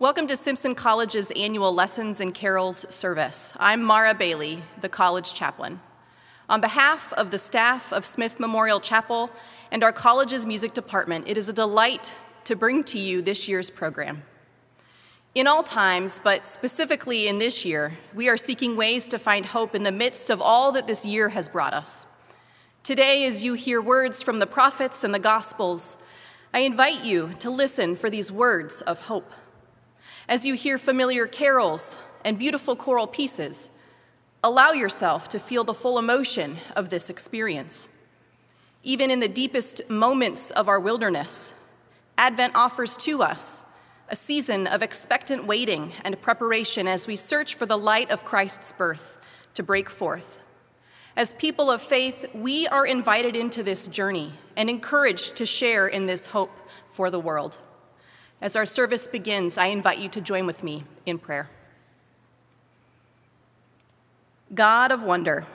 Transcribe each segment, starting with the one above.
Welcome to Simpson College's annual Lessons and Carols service. I'm Mara Bailey, the college chaplain. On behalf of the staff of Smith Memorial Chapel and our college's music department, it is a delight to bring to you this year's program. In all times, but specifically in this year, we are seeking ways to find hope in the midst of all that this year has brought us. Today, as you hear words from the prophets and the Gospels, I invite you to listen for these words of hope. As you hear familiar carols and beautiful choral pieces, allow yourself to feel the full emotion of this experience. Even in the deepest moments of our wilderness, Advent offers to us a season of expectant waiting and preparation as we search for the light of Christ's birth to break forth. As people of faith, we are invited into this journey and encouraged to share in this hope for the world. As our service begins, I invite you to join with me in prayer. God of wonder,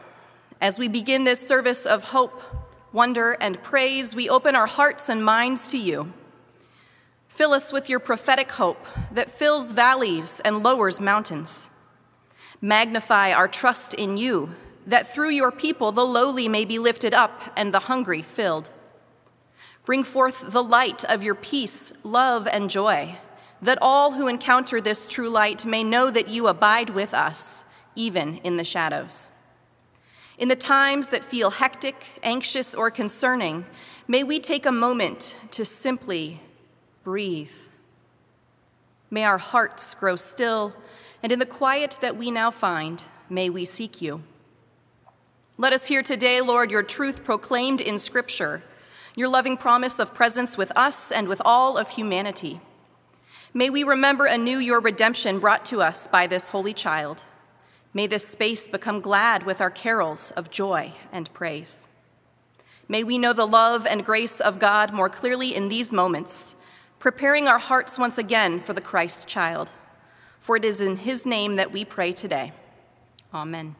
as we begin this service of hope, wonder, and praise, we open our hearts and minds to you. Fill us with your prophetic hope that fills valleys and lowers mountains. Magnify our trust in you, that through your people the lowly may be lifted up and the hungry filled. Bring forth the light of your peace, love, and joy, that all who encounter this true light may know that you abide with us, even in the shadows. In the times that feel hectic, anxious, or concerning, may we take a moment to simply breathe. May our hearts grow still, and in the quiet that we now find, may we seek you. Let us hear today, Lord, your truth proclaimed in Scripture your loving promise of presence with us and with all of humanity. May we remember anew your redemption brought to us by this holy child. May this space become glad with our carols of joy and praise. May we know the love and grace of God more clearly in these moments, preparing our hearts once again for the Christ child. For it is in his name that we pray today. Amen.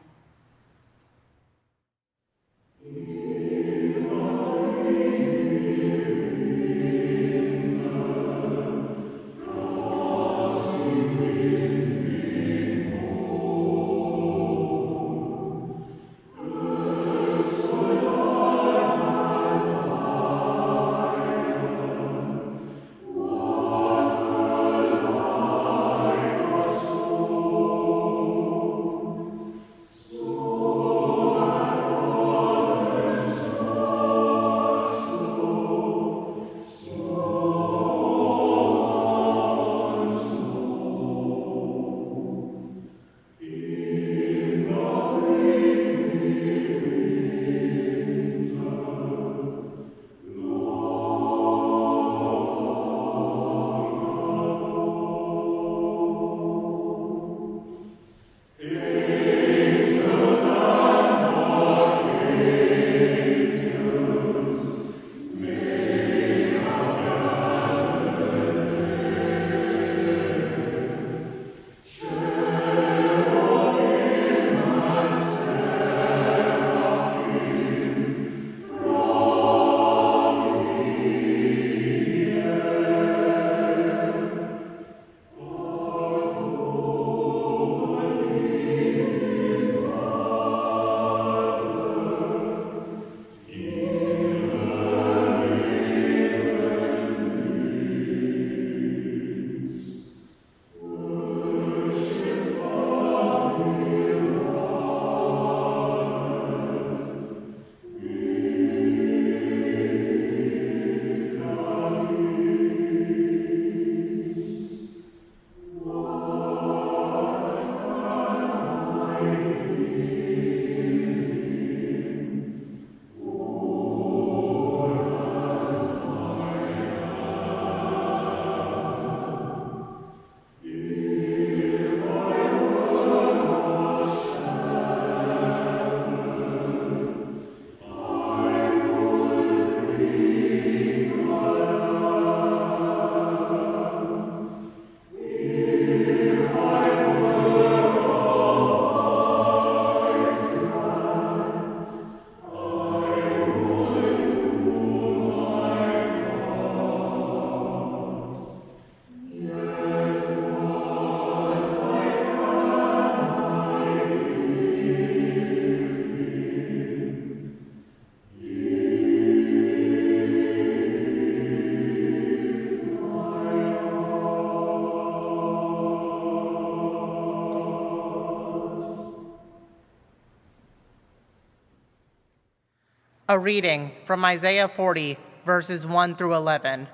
A reading from Isaiah 40, verses 1 through 11.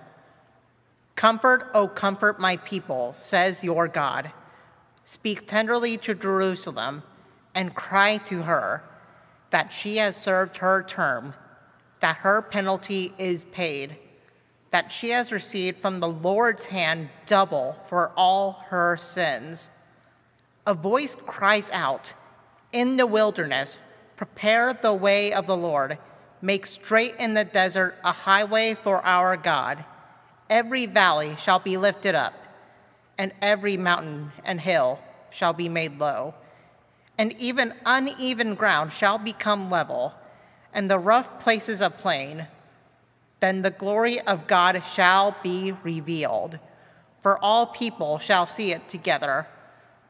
Comfort, O comfort my people, says your God. Speak tenderly to Jerusalem and cry to her that she has served her term, that her penalty is paid, that she has received from the Lord's hand double for all her sins. A voice cries out, In the wilderness, prepare the way of the Lord Make straight in the desert a highway for our God. Every valley shall be lifted up, and every mountain and hill shall be made low. And even uneven ground shall become level, and the rough places a plain. Then the glory of God shall be revealed, for all people shall see it together.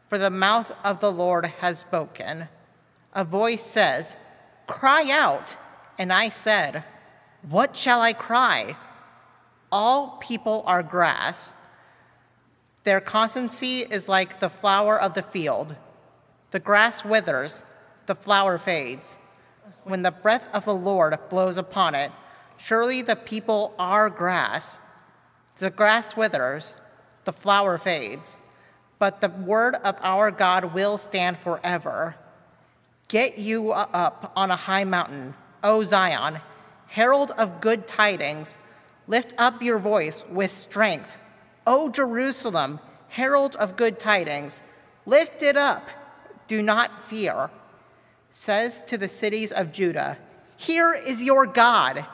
For the mouth of the Lord has spoken. A voice says, Cry out. And I said, What shall I cry? All people are grass. Their constancy is like the flower of the field. The grass withers, the flower fades. When the breath of the Lord blows upon it, surely the people are grass. The grass withers, the flower fades, but the word of our God will stand forever. Get you up on a high mountain O Zion, herald of good tidings, lift up your voice with strength. O Jerusalem, herald of good tidings, lift it up, do not fear. Says to the cities of Judah, Here is your God.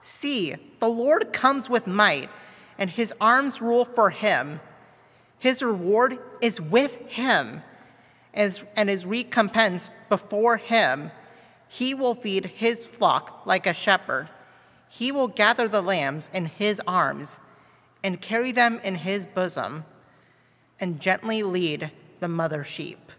See, the Lord comes with might, and his arms rule for him. His reward is with him, and his recompense before him. He will feed his flock like a shepherd. He will gather the lambs in his arms and carry them in his bosom and gently lead the mother sheep.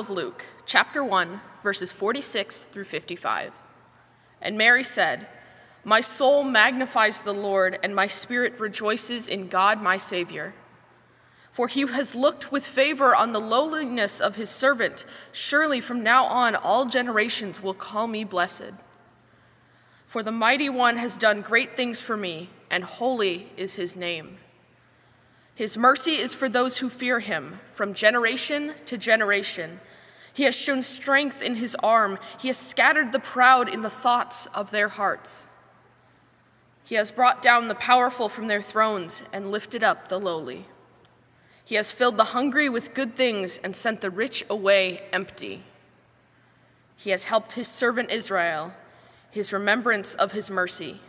Of Luke, chapter 1, verses 46 through 55. And Mary said, My soul magnifies the Lord, and my spirit rejoices in God my Savior. For he has looked with favor on the lowliness of his servant. Surely from now on all generations will call me blessed. For the mighty one has done great things for me, and holy is his name. His mercy is for those who fear him from generation to generation. He has shown strength in his arm. He has scattered the proud in the thoughts of their hearts. He has brought down the powerful from their thrones and lifted up the lowly. He has filled the hungry with good things and sent the rich away empty. He has helped his servant Israel, his remembrance of his mercy,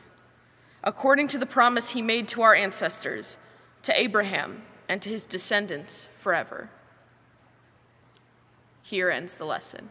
according to the promise he made to our ancestors to Abraham and to his descendants forever. Here ends the lesson.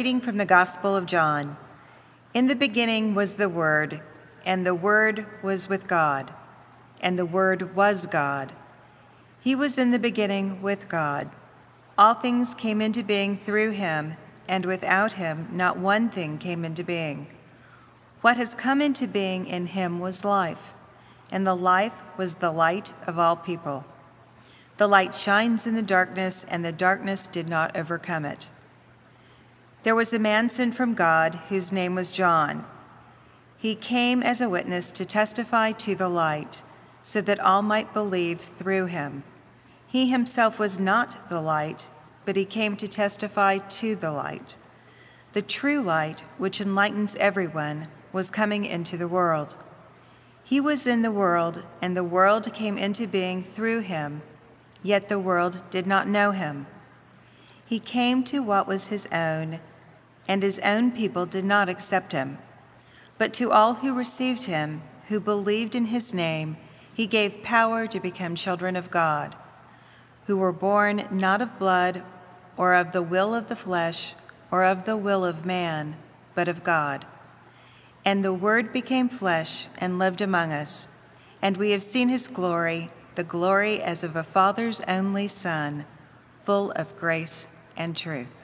Reading from the Gospel of John. In the beginning was the Word, and the Word was with God, and the Word was God. He was in the beginning with God. All things came into being through him, and without him, not one thing came into being. What has come into being in him was life, and the life was the light of all people. The light shines in the darkness, and the darkness did not overcome it. There was a man sent from God whose name was John. He came as a witness to testify to the light, so that all might believe through him. He himself was not the light, but he came to testify to the light. The true light, which enlightens everyone, was coming into the world. He was in the world, and the world came into being through him, yet the world did not know him. He came to what was his own, and his own people did not accept him. But to all who received him, who believed in his name, he gave power to become children of God, who were born not of blood, or of the will of the flesh, or of the will of man, but of God. And the Word became flesh and lived among us, and we have seen his glory, the glory as of a Father's only Son, full of grace and truth.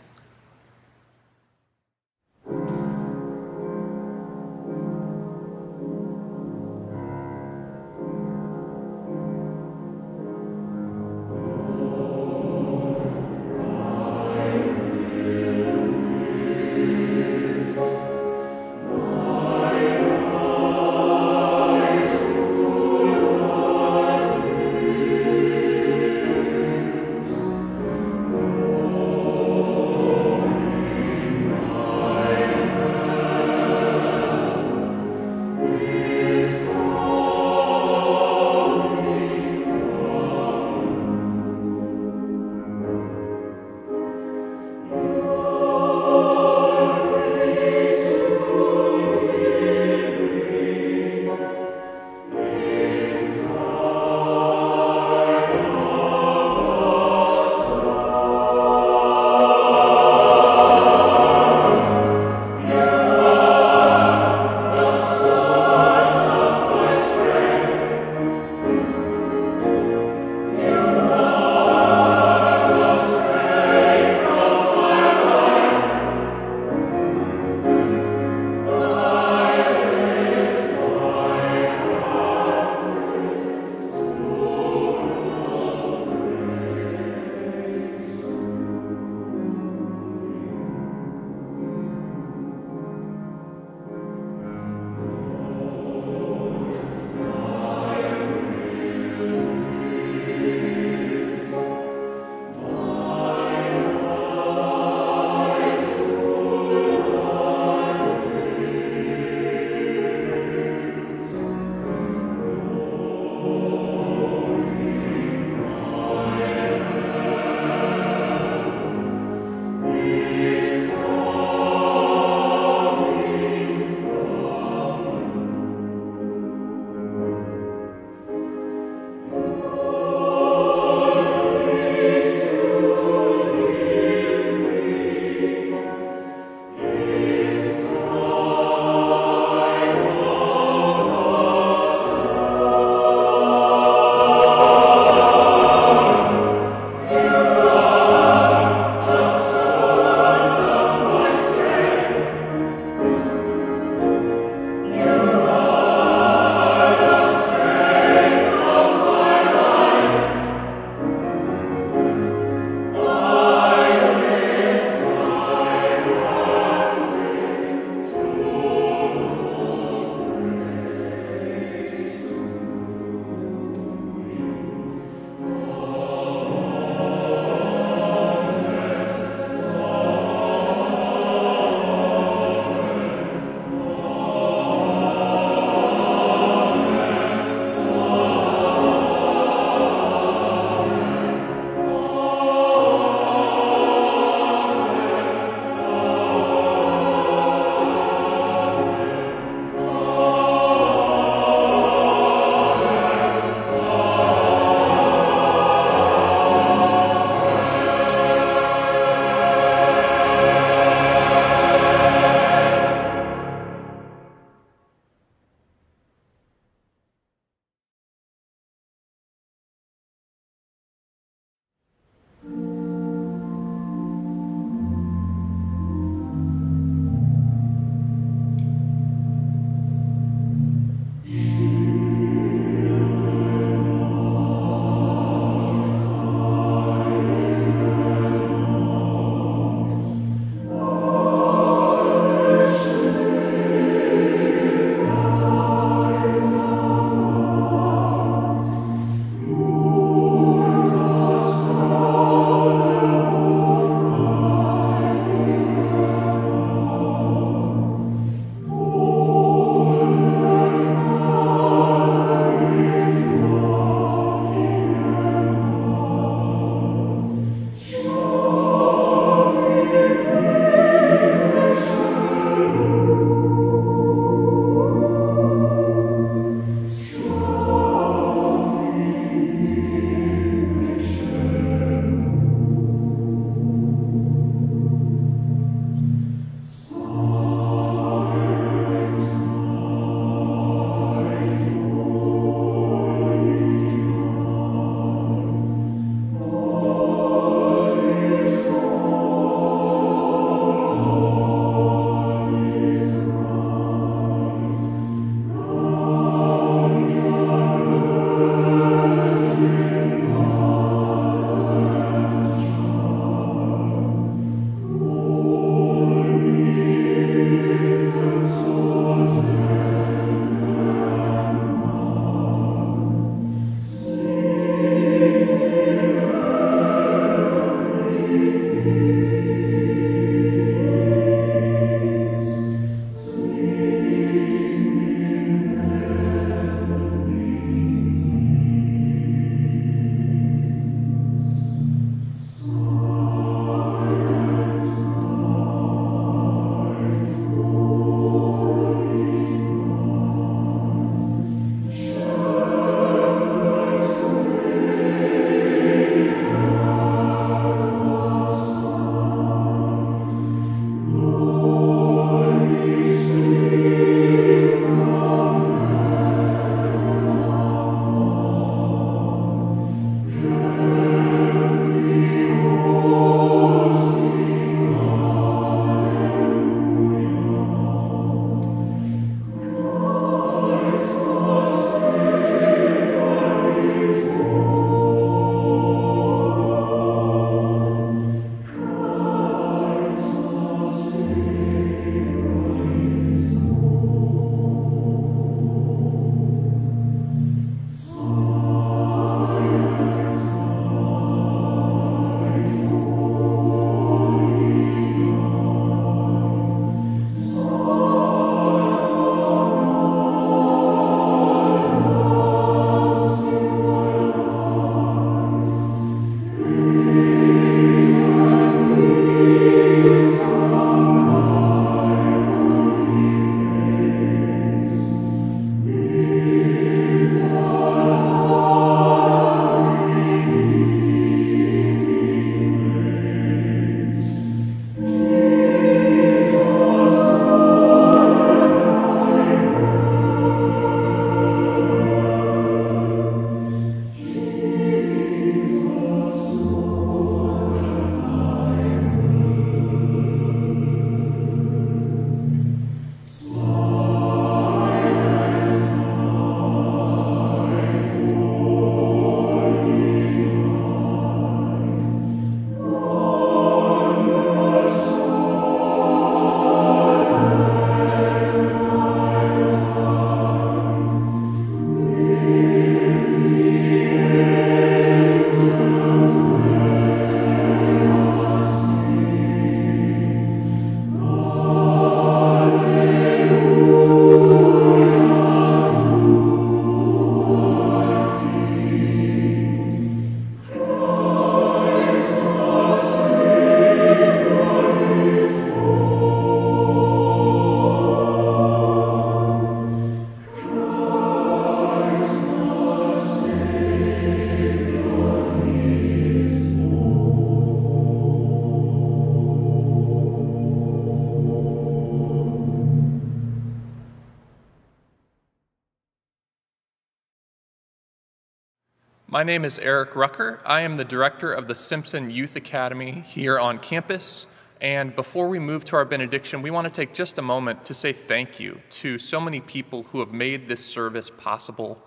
Name is Eric Rucker. I am the director of the Simpson Youth Academy here on campus. And before we move to our benediction, we want to take just a moment to say thank you to so many people who have made this service possible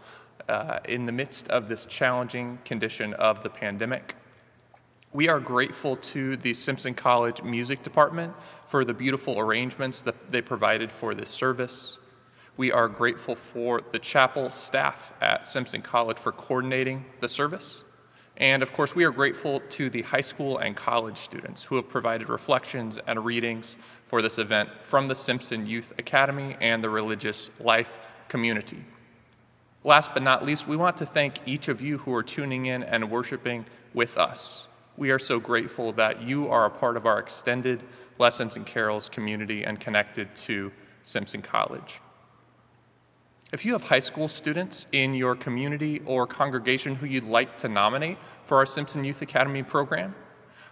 uh, in the midst of this challenging condition of the pandemic. We are grateful to the Simpson College Music Department for the beautiful arrangements that they provided for this service. We are grateful for the chapel staff at Simpson College for coordinating the service. And of course, we are grateful to the high school and college students who have provided reflections and readings for this event from the Simpson Youth Academy and the religious life community. Last but not least, we want to thank each of you who are tuning in and worshiping with us. We are so grateful that you are a part of our extended Lessons and Carols community and connected to Simpson College. If you have high school students in your community or congregation who you'd like to nominate for our Simpson Youth Academy program,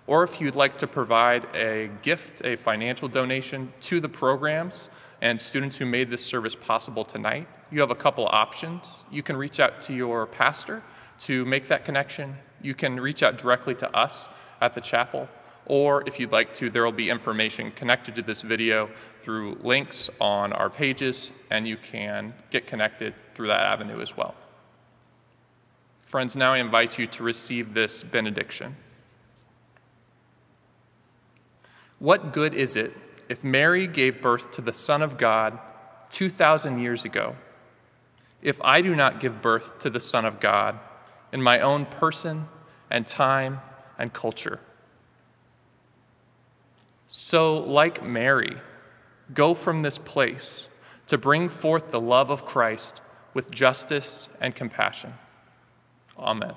or if you'd like to provide a gift, a financial donation to the programs and students who made this service possible tonight, you have a couple options. You can reach out to your pastor to make that connection. You can reach out directly to us at the chapel or if you'd like to, there will be information connected to this video through links on our pages, and you can get connected through that avenue as well. Friends, now I invite you to receive this benediction. What good is it if Mary gave birth to the Son of God 2,000 years ago, if I do not give birth to the Son of God in my own person and time and culture? So, like Mary, go from this place to bring forth the love of Christ with justice and compassion. Amen.